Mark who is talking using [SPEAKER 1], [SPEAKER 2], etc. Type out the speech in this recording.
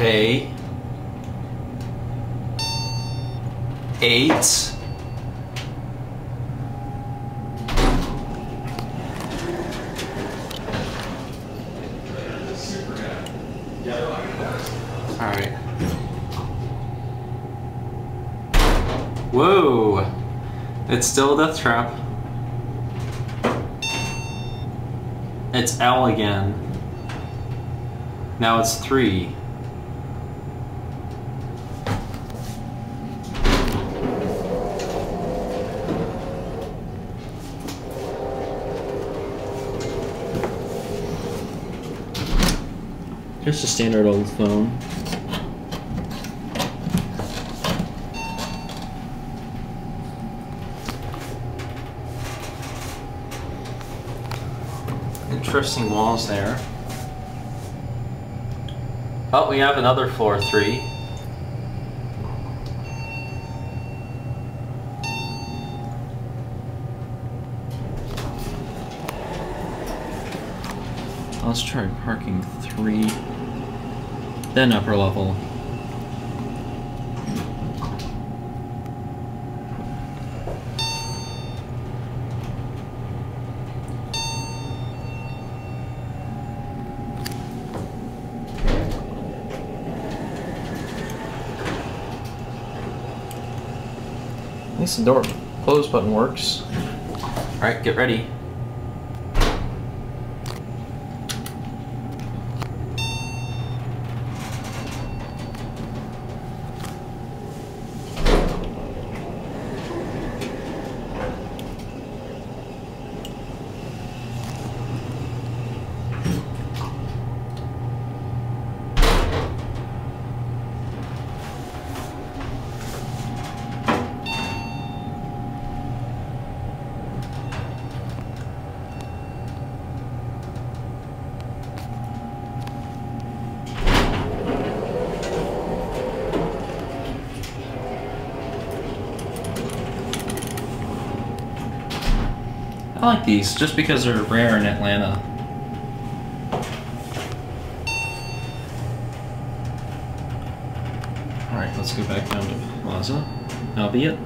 [SPEAKER 1] Okay. Eight. Alright. Whoa! It's still a death trap. It's L again. Now it's three.
[SPEAKER 2] Just a standard old phone.
[SPEAKER 1] Interesting walls there. Oh, we have another floor three.
[SPEAKER 2] Let's try parking three. Then upper level. At least the door close button works.
[SPEAKER 1] Alright, get ready.
[SPEAKER 2] I like these just because they're rare in Atlanta. Alright, let's go back down to Plaza. Albeit.